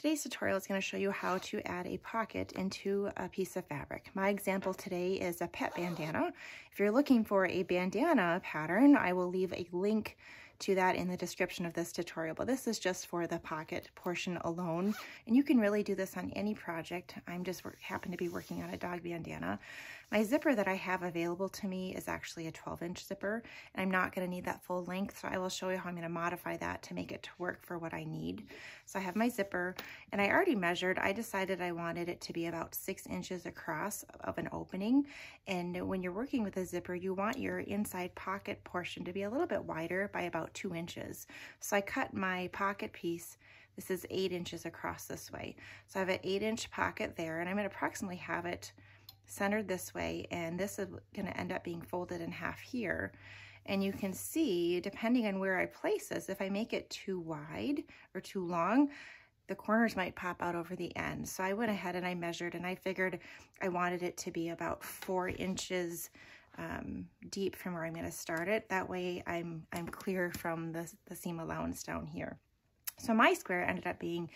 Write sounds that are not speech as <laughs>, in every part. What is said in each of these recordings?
Today's tutorial is going to show you how to add a pocket into a piece of fabric. My example today is a pet bandana. If you're looking for a bandana pattern, I will leave a link to that in the description of this tutorial, but this is just for the pocket portion alone. And you can really do this on any project. I'm just happen to be working on a dog bandana. My zipper that I have available to me is actually a 12 inch zipper, and I'm not gonna need that full length, so I will show you how I'm gonna modify that to make it to work for what I need. So I have my zipper, and I already measured, I decided I wanted it to be about six inches across of an opening. And when you're working with a zipper, you want your inside pocket portion to be a little bit wider by about two inches. So I cut my pocket piece this is eight inches across this way. So I have an eight inch pocket there and I'm gonna approximately have it centered this way, and this is gonna end up being folded in half here. And you can see, depending on where I place this, if I make it too wide or too long, the corners might pop out over the end. So I went ahead and I measured and I figured I wanted it to be about four inches um, deep from where I'm gonna start it. That way I'm, I'm clear from the, the seam allowance down here. So my square ended up being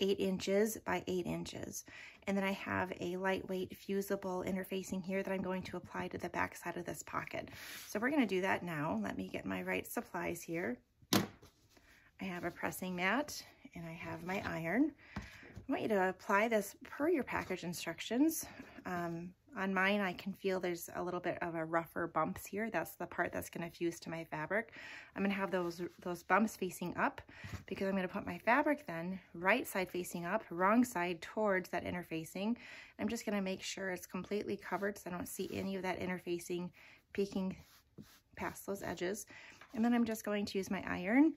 eight inches by eight inches. And then I have a lightweight fusible interfacing here that I'm going to apply to the back side of this pocket. So we're gonna do that now. Let me get my right supplies here. I have a pressing mat and I have my iron. I want you to apply this per your package instructions. Um, on mine, I can feel there's a little bit of a rougher bumps here. That's the part that's gonna fuse to my fabric. I'm gonna have those, those bumps facing up because I'm gonna put my fabric then right side facing up, wrong side towards that interfacing. I'm just gonna make sure it's completely covered so I don't see any of that interfacing peeking past those edges. And then I'm just going to use my iron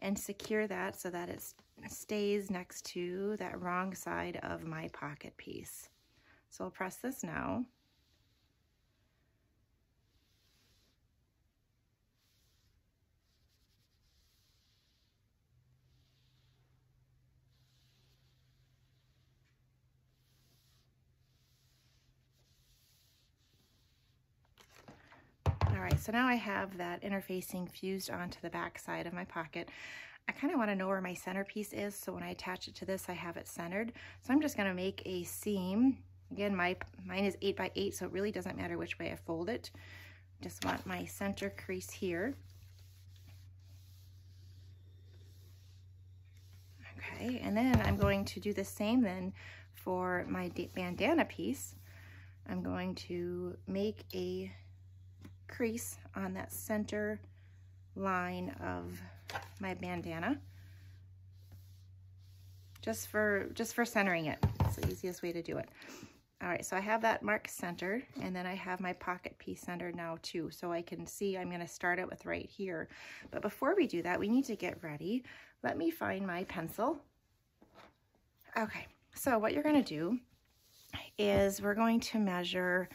and secure that so that it stays next to that wrong side of my pocket piece. So I'll press this now. All right, so now I have that interfacing fused onto the back side of my pocket. I kind of want to know where my centerpiece is, so when I attach it to this, I have it centered. So I'm just going to make a seam Again, my mine is 8 by 8 so it really doesn't matter which way I fold it. Just want my center crease here. Okay, and then I'm going to do the same then for my bandana piece. I'm going to make a crease on that center line of my bandana just for just for centering it. It's the easiest way to do it. All right, so I have that mark centered, and then I have my pocket piece centered now too, so I can see I'm gonna start it with right here. But before we do that, we need to get ready. Let me find my pencil. Okay, so what you're gonna do is we're going to measure,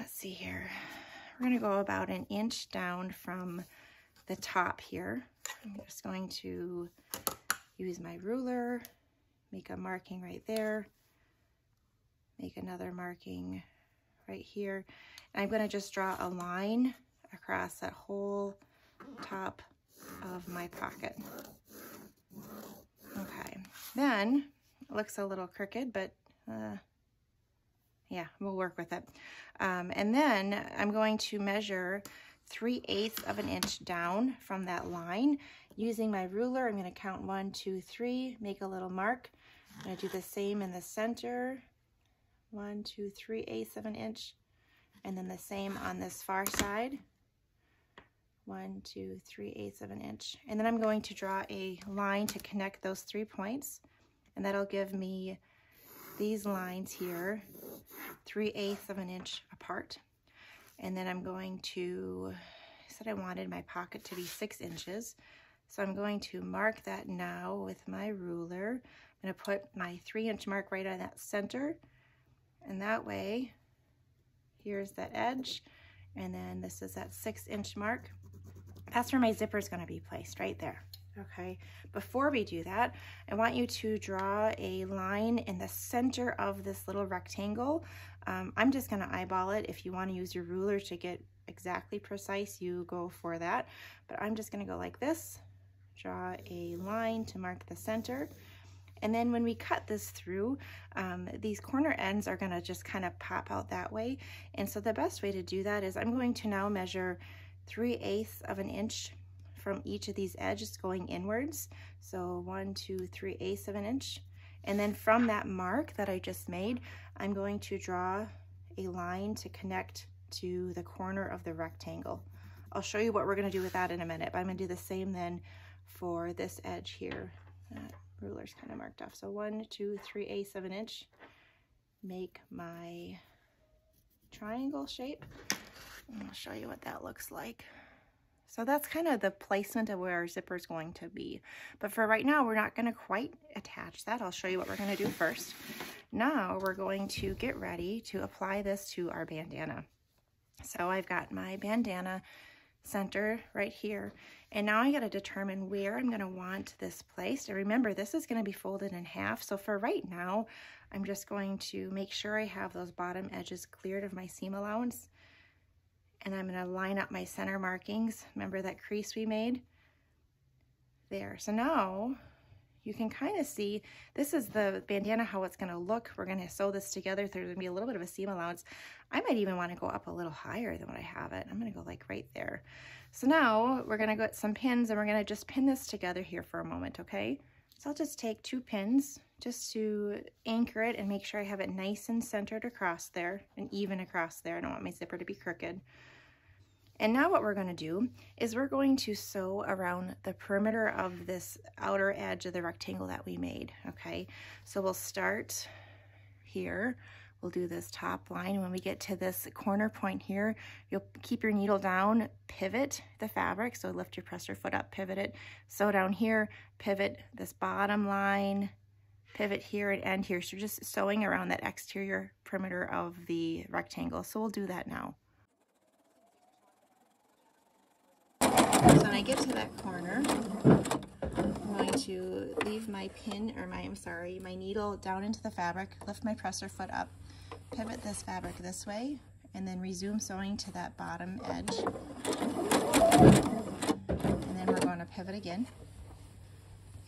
let's see here, we're gonna go about an inch down from the top here. I'm just going to use my ruler, make a marking right there, make another marking right here. And I'm going to just draw a line across that whole top of my pocket. Okay, then it looks a little crooked, but uh, yeah, we'll work with it. Um, and then I'm going to measure 3 eighths of an inch down from that line. Using my ruler, I'm going to count one, two, three, make a little mark. I'm going to do the same in the center, one, two, three eighths of an inch. And then the same on this far side, one, two, three eighths of an inch. And then I'm going to draw a line to connect those three points. And that'll give me these lines here, three eighths of an inch apart. And then I'm going to, I said I wanted my pocket to be six inches. So I'm going to mark that now with my ruler. I'm gonna put my three inch mark right on that center and that way, here's that edge, and then this is that six inch mark. That's where my zipper is gonna be placed, right there. Okay, before we do that, I want you to draw a line in the center of this little rectangle. Um, I'm just gonna eyeball it. If you wanna use your ruler to get exactly precise, you go for that. But I'm just gonna go like this, draw a line to mark the center, And then when we cut this through, um, these corner ends are gonna just kind of pop out that way. And so the best way to do that is I'm going to now measure 3 eighths of an inch from each of these edges going inwards. So one, two, three eighths of an inch. And then from that mark that I just made, I'm going to draw a line to connect to the corner of the rectangle. I'll show you what we're gonna do with that in a minute, but I'm gonna do the same then for this edge here. Ruler's kind of marked off. So one, two, three eighths of an inch. Make my triangle shape. And I'll show you what that looks like. So that's kind of the placement of where our zipper is going to be. But for right now, we're not going to quite attach that. I'll show you what we're going to do first. Now we're going to get ready to apply this to our bandana. So I've got my bandana center right here. And now I got to determine where I'm going to want this placed. And remember, this is going to be folded in half. So for right now, I'm just going to make sure I have those bottom edges cleared of my seam allowance and I'm gonna line up my center markings. Remember that crease we made? There, so now you can kind of see, this is the bandana, how it's gonna look. We're gonna sew this together. There's gonna be a little bit of a seam allowance. I might even wanna go up a little higher than what I have it. I'm gonna go like right there. So now we're gonna get some pins and we're gonna just pin this together here for a moment, okay? So I'll just take two pins just to anchor it and make sure I have it nice and centered across there and even across there. I don't want my zipper to be crooked. And now what we're gonna do is we're going to sew around the perimeter of this outer edge of the rectangle that we made, okay? So we'll start here. We'll do this top line. When we get to this corner point here, you'll keep your needle down, pivot the fabric. So lift your presser foot up, pivot it. Sew down here, pivot this bottom line, pivot here and end here. So just sewing around that exterior perimeter of the rectangle. So we'll do that now. So when I get to that corner, I'm going to leave my pin, or my, I'm sorry, my needle down into the fabric, lift my presser foot up, pivot this fabric this way, and then resume sewing to that bottom edge. And then we're going to pivot again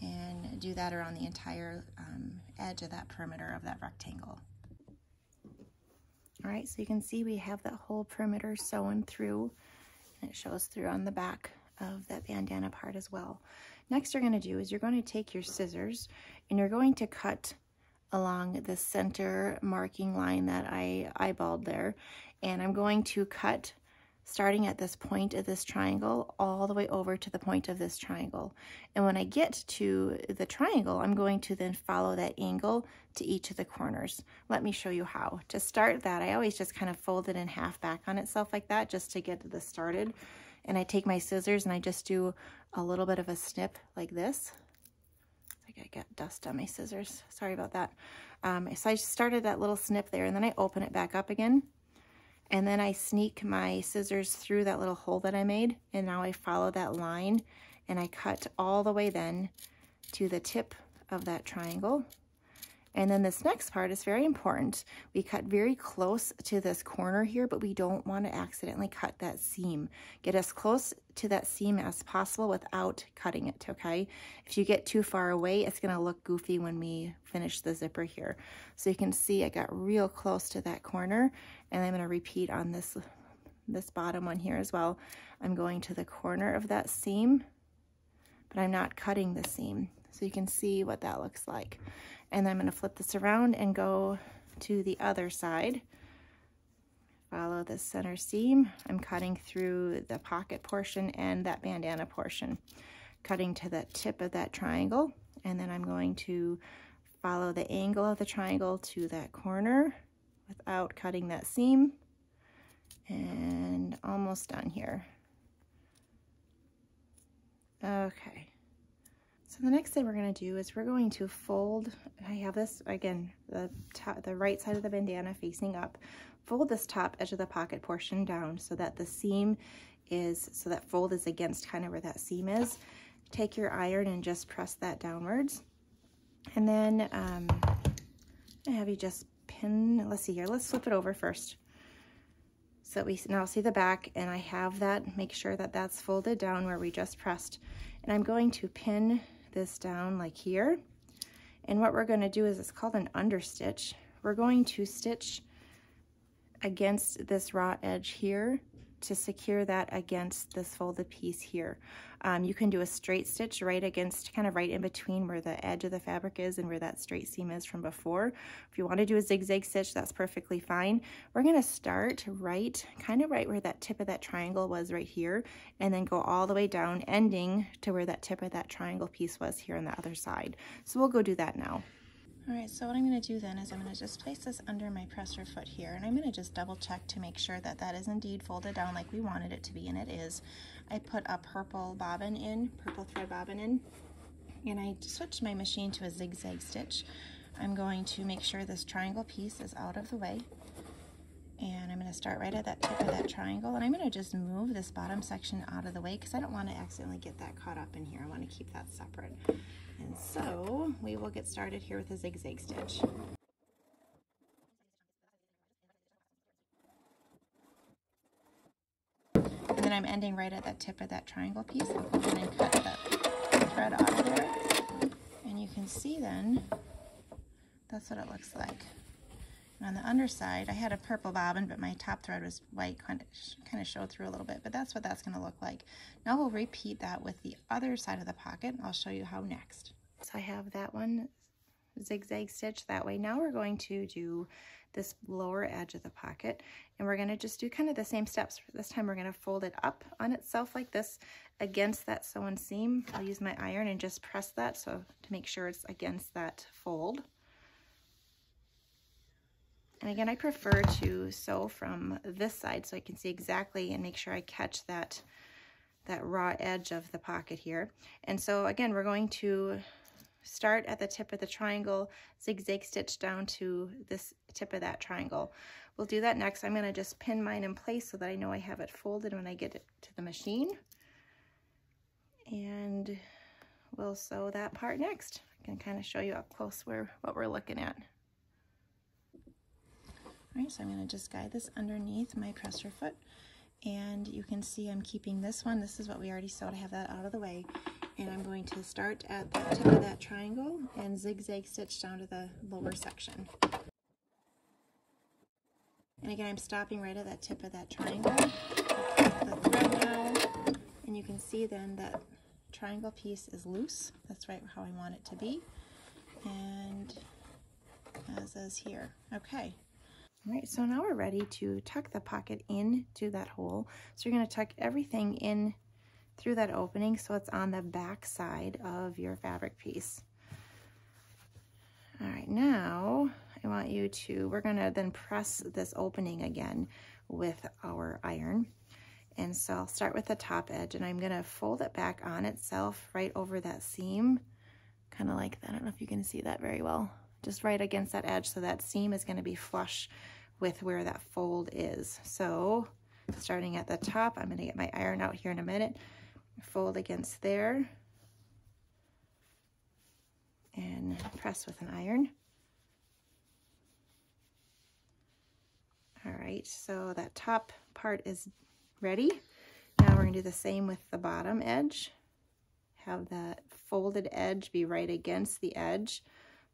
and do that around the entire um, edge of that perimeter of that rectangle. All right, so you can see we have that whole perimeter sewn through and it shows through on the back of that bandana part as well. Next you're going to do is you're going to take your scissors and you're going to cut along the center marking line that I eyeballed there. And I'm going to cut starting at this point of this triangle all the way over to the point of this triangle. And when I get to the triangle, I'm going to then follow that angle to each of the corners. Let me show you how. To start that, I always just kind of fold it in half back on itself like that just to get this started and I take my scissors and I just do a little bit of a snip like this. I think I got dust on my scissors. Sorry about that. Um, so I started that little snip there and then I open it back up again. And then I sneak my scissors through that little hole that I made. And now I follow that line and I cut all the way then to the tip of that triangle. And then this next part is very important. We cut very close to this corner here, but we don't want to accidentally cut that seam. Get as close to that seam as possible without cutting it, okay? If you get too far away, it's going to look goofy when we finish the zipper here. So you can see I got real close to that corner, and I'm going to repeat on this, this bottom one here as well. I'm going to the corner of that seam, but I'm not cutting the seam. So you can see what that looks like. And I'm going to flip this around and go to the other side. Follow the center seam. I'm cutting through the pocket portion and that bandana portion. Cutting to the tip of that triangle. And then I'm going to follow the angle of the triangle to that corner without cutting that seam. And almost done here. Okay. So the next thing we're going to do is we're going to fold, I have this, again, the, top, the right side of the bandana facing up. Fold this top edge of the pocket portion down so that the seam is, so that fold is against kind of where that seam is. Take your iron and just press that downwards. And then um, I have you just pin, let's see here, let's flip it over first. So we now see the back and I have that, make sure that that's folded down where we just pressed. And I'm going to pin this down like here. And what we're gonna do is it's called an understitch. We're going to stitch against this raw edge here to secure that against this folded piece here. Um, you can do a straight stitch right against, kind of right in between where the edge of the fabric is and where that straight seam is from before. If you want to do a zigzag stitch, that's perfectly fine. We're going to start right, kind of right where that tip of that triangle was right here, and then go all the way down, ending to where that tip of that triangle piece was here on the other side. So we'll go do that now. All right, so what I'm gonna do then is I'm gonna just place this under my presser foot here and I'm gonna just double check to make sure that that is indeed folded down like we wanted it to be and it is. I put a purple bobbin in, purple thread bobbin in, and I switched my machine to a zigzag stitch. I'm going to make sure this triangle piece is out of the way and I'm going to start right at that tip of that triangle and I'm going to just move this bottom section out of the way because I don't want to accidentally get that caught up in here. I want to keep that separate. And so we will get started here with a zigzag stitch. And then I'm ending right at that tip of that triangle piece. And cut that thread out of there. And you can see then, that's what it looks like. And on the underside, I had a purple bobbin, but my top thread was white, kind of, kind of showed through a little bit, but that's what that's gonna look like. Now we'll repeat that with the other side of the pocket. I'll show you how next. So I have that one zigzag stitch that way. Now we're going to do this lower edge of the pocket and we're gonna just do kind of the same steps. This time we're gonna fold it up on itself like this against that sewn seam. I'll use my iron and just press that so to make sure it's against that fold. And again, I prefer to sew from this side so I can see exactly and make sure I catch that, that raw edge of the pocket here. And so again, we're going to start at the tip of the triangle, zigzag stitch down to this tip of that triangle. We'll do that next. I'm gonna just pin mine in place so that I know I have it folded when I get it to the machine. And we'll sew that part next. I can kind of show you up close where what we're looking at. All right, so I'm gonna just guide this underneath my presser foot and you can see I'm keeping this one. This is what we already sewed. I have that out of the way. And I'm going to start at the tip of that triangle and zigzag stitch down to the lower section. And again, I'm stopping right at that tip of that triangle. The thread now, and you can see then that triangle piece is loose. That's right how I want it to be. And as is here. Okay. All right, so now we're ready to tuck the pocket into that hole. So you're gonna tuck everything in through that opening so it's on the back side of your fabric piece. All right, now I want you to, we're gonna then press this opening again with our iron. And so I'll start with the top edge and I'm gonna fold it back on itself right over that seam, kind of like that. I don't know if you can see that very well just right against that edge so that seam is going to be flush with where that fold is. So starting at the top, I'm going to get my iron out here in a minute, fold against there, and press with an iron. All right, so that top part is ready. Now we're going to do the same with the bottom edge. Have that folded edge be right against the edge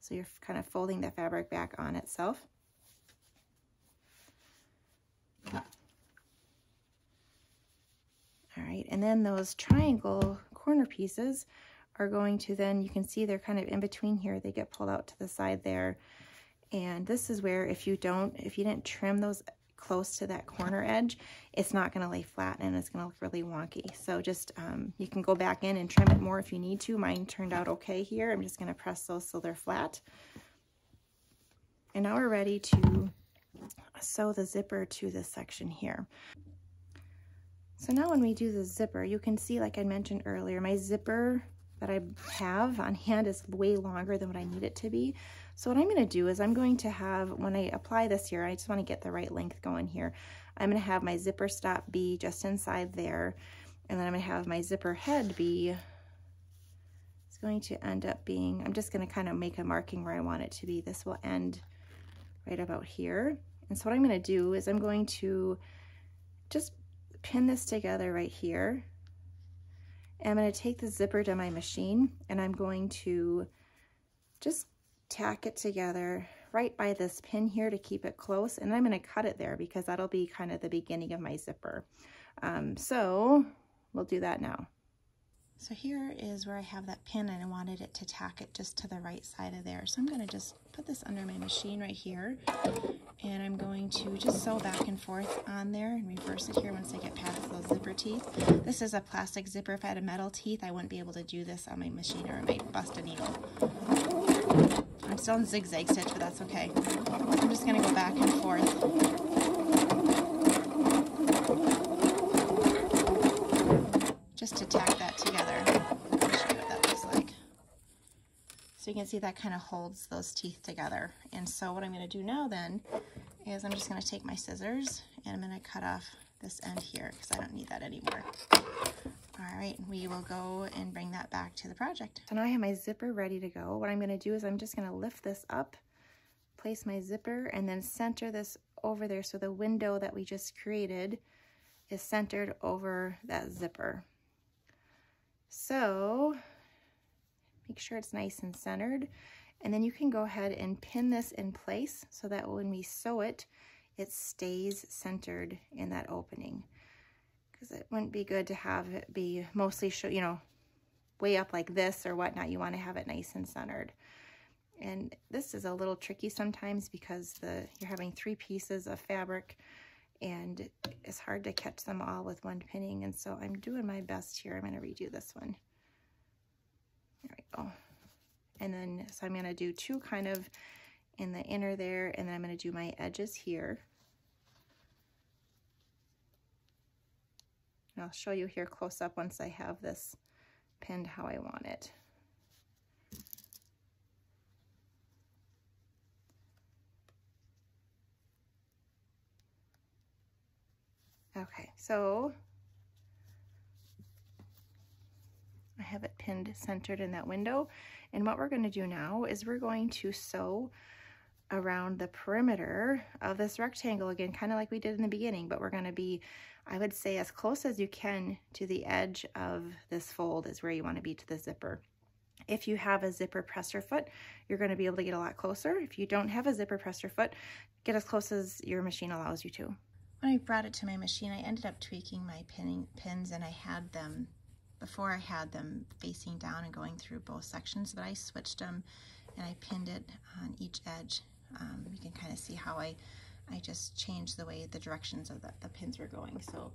so you're kind of folding the fabric back on itself. All right, and then those triangle corner pieces are going to then, you can see they're kind of in between here. They get pulled out to the side there. And this is where if you don't, if you didn't trim those close to that corner edge, it's not going to lay flat and it's going to look really wonky. So just, um, you can go back in and trim it more if you need to. Mine turned out okay here. I'm just going to press those so they're flat. And now we're ready to sew the zipper to this section here. So now when we do the zipper, you can see, like I mentioned earlier, my zipper that I have on hand is way longer than what I need it to be. So what I'm going to do is I'm going to have, when I apply this here, I just want to get the right length going here. I'm going to have my zipper stop be just inside there. And then I'm going to have my zipper head be, it's going to end up being, I'm just going to kind of make a marking where I want it to be. This will end right about here. And so what I'm going to do is I'm going to just pin this together right here. And I'm going to take the zipper to my machine and I'm going to just tack it together right by this pin here to keep it close. And I'm going to cut it there because that'll be kind of the beginning of my zipper. Um, so we'll do that now. So here is where I have that pin and I wanted it to tack it just to the right side of there. So I'm going to just put this under my machine right here and I'm going to just sew back and forth on there and reverse it here once I get past those zipper teeth. This is a plastic zipper. If I had a metal teeth, I wouldn't be able to do this on my machine or I might bust a needle. I'm still in zigzag stitch, but that's okay. I'm just going to go back and forth just to tack that together. That like. So you can see that kind of holds those teeth together. And so what I'm going to do now then is I'm just going to take my scissors and I'm going to cut off this end here because I don't need that anymore. All right, we will go and bring that back to the project. So now I have my zipper ready to go. What I'm going to do is I'm just going to lift this up, place my zipper, and then center this over there so the window that we just created is centered over that zipper. So make sure it's nice and centered. And then you can go ahead and pin this in place so that when we sew it, it stays centered in that opening. Because it wouldn't be good to have it be mostly, show, you know, way up like this or whatnot. You want to have it nice and centered. And this is a little tricky sometimes because the you're having three pieces of fabric and it's hard to catch them all with one pinning and so I'm doing my best here. I'm going to redo this one. There we go. And then, so I'm going to do two kind of in the inner there and then I'm going to do my edges here. And I'll show you here close up once I have this pinned how I want it. Okay, so I have it pinned centered in that window. And what we're gonna do now is we're going to sew around the perimeter of this rectangle again, kind of like we did in the beginning, but we're gonna be, I would say as close as you can to the edge of this fold is where you wanna be to the zipper. If you have a zipper presser foot, you're gonna be able to get a lot closer. If you don't have a zipper presser foot, get as close as your machine allows you to. When I brought it to my machine, I ended up tweaking my pinning pins and I had them, before I had them facing down and going through both sections, but I switched them and I pinned it on each edge. Um, you can kind of see how I, I just changed the way the directions of the, the pins were going. So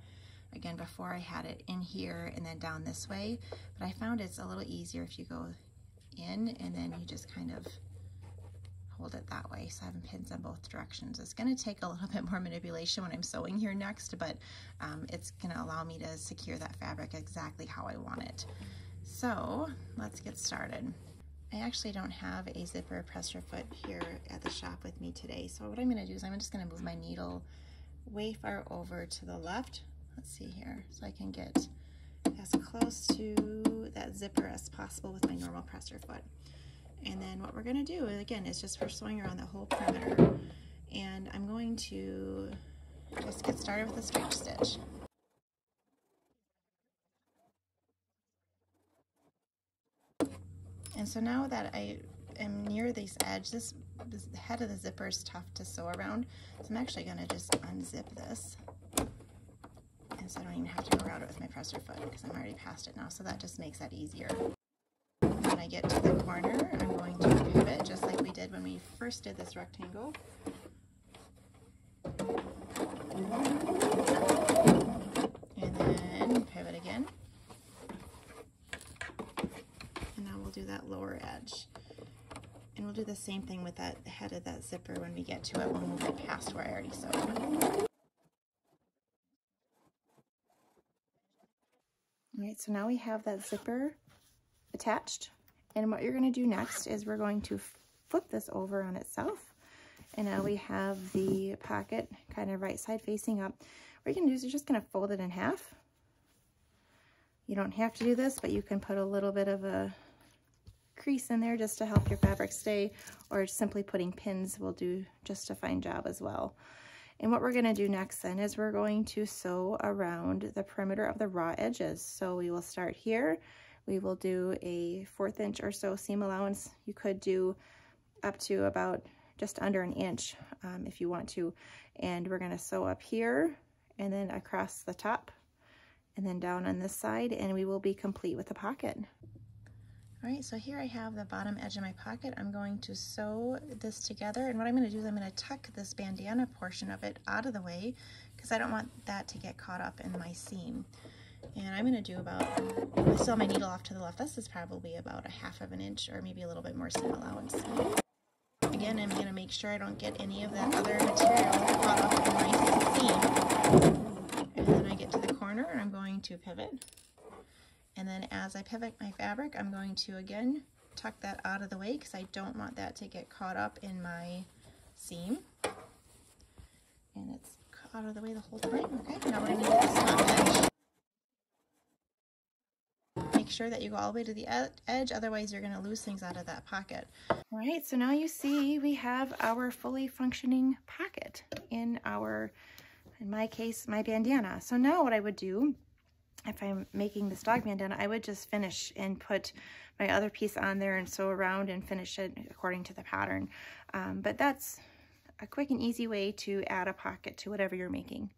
again, before I had it in here and then down this way, but I found it's a little easier if you go in and then you just kind of hold it that way. So I have pins in both directions. It's gonna take a little <laughs> bit more manipulation when I'm sewing here next, but um, it's gonna allow me to secure that fabric exactly how I want it. So let's get started. I actually don't have a zipper presser foot here at the shop with me today. So what I'm gonna do is I'm just gonna move my needle way far over to the left. Let's see here, so I can get as close to that zipper as possible with my normal presser foot. And then what we're gonna do, again, is just for sewing around the whole perimeter. And I'm going to just get started with a straight stitch. And so now that I am near this edge, this, this head of the zipper is tough to sew around. So I'm actually gonna just unzip this. And so I don't even have to go around it with my presser foot because I'm already past it now. So that just makes that easier when I get to the corner, I'm going to pivot just like we did when we first did this rectangle. And then pivot again. And now we'll do that lower edge. And we'll do the same thing with that head of that zipper when we get to it. when We'll move past where I already sewed. All right, so now we have that zipper attached and what you're going to do next is we're going to flip this over on itself. And now we have the pocket kind of right side facing up. What you can do is you're just going to fold it in half. You don't have to do this, but you can put a little bit of a crease in there just to help your fabric stay, or simply putting pins will do just a fine job as well. And what we're going to do next then is we're going to sew around the perimeter of the raw edges. So we will start here we will do a fourth inch or so seam allowance. You could do up to about just under an inch um, if you want to. And we're gonna sew up here and then across the top and then down on this side and we will be complete with the pocket. All right, so here I have the bottom edge of my pocket. I'm going to sew this together and what I'm gonna do is I'm gonna tuck this bandana portion of it out of the way because I don't want that to get caught up in my seam. And I'm gonna do about, I have my needle off to the left. This is probably about a half of an inch or maybe a little bit more seam allowance. Again, I'm gonna make sure I don't get any of that other material caught up in my seam. And then I get to the corner and I'm going to pivot. And then as I pivot my fabric, I'm going to again tuck that out of the way because I don't want that to get caught up in my seam. And it's out of the way the whole time. Okay, now we're going to this edge sure that you go all the way to the ed edge, otherwise you're going to lose things out of that pocket. All right, so now you see we have our fully functioning pocket in our, in my case, my bandana. So now what I would do, if I'm making this dog bandana, I would just finish and put my other piece on there and sew around and finish it according to the pattern. Um, but that's a quick and easy way to add a pocket to whatever you're making.